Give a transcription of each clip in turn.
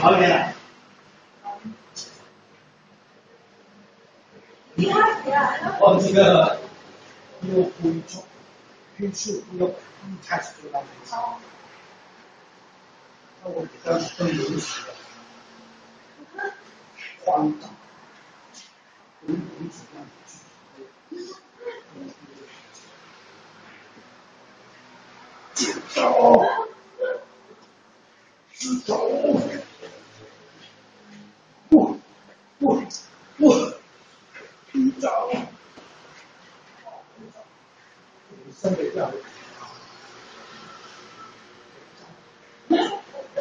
好点。一开始哦，这个又苦又重，运输又开始就拉。那我比较更流行的，荒唐，原始那种。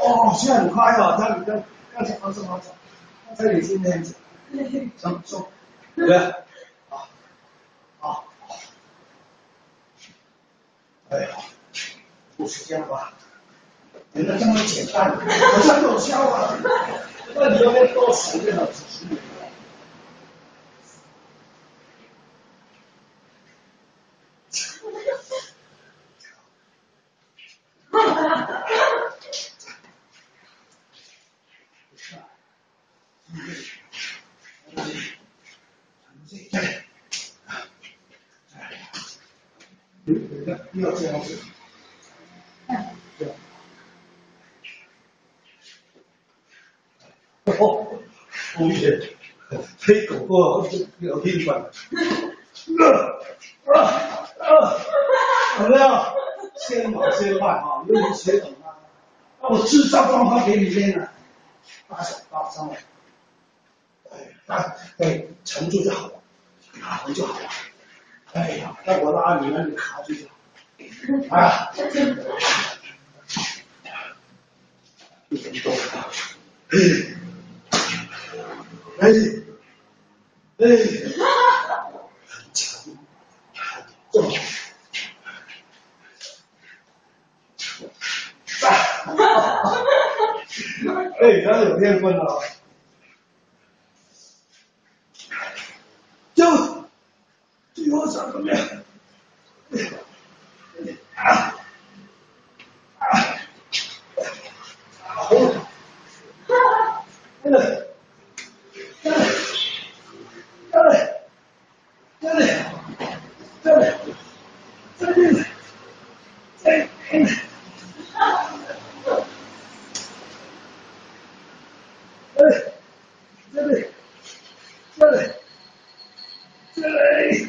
哦，在很快哦，他你跟刚才怎么走？刚才你今天走，走对吧？好，好，哎呀，够时间了吧？原来这么简单，好像搞笑啊！那你要不要倒时呢？哎，要这样子。哎，这样。哦，欧狗狗要听话。啊啊啊！怎么样？先忙先坏啊，因为血统啊。我自创方法给你练啊。八上八三面，哎，拉，哎，沉住就好了，拿回就好了。哎呀，那我拉你们卡住就好了。哎，呀，你怎么动啊？哎，哎，哎，哈，沉住，坐好，啊，哈哈哎，你要有天棍呐！就最后三秒。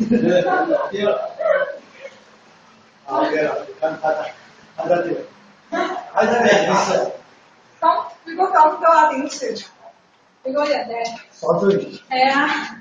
第二，好，对了，他他他这里，还是没事。好，如果讲嘅啊点算？如个人咧？我追。系啊。